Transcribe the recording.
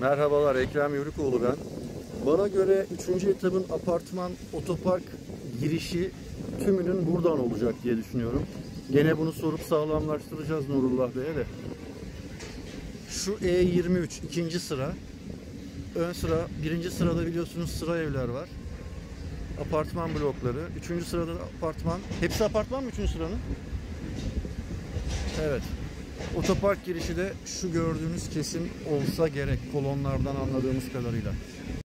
Merhabalar Ekrem Yörükoğlu ben. Bana göre 3. etabın apartman otopark girişi tümünün buradan olacak diye düşünüyorum. Gene bunu sorup sağlamlaştıracağız Nurullah Bey'e de. Şu E23 ikinci sıra. Ön sıra, birinci sırada biliyorsunuz sıra evler var. Apartman blokları. Üçüncü sırada da apartman. Hepsi apartman mı üçüncü sıranın? Evet. Otopark girişi de şu gördüğünüz kesim olsa gerek kolonlardan anladığımız kadarıyla.